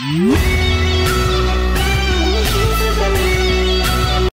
Música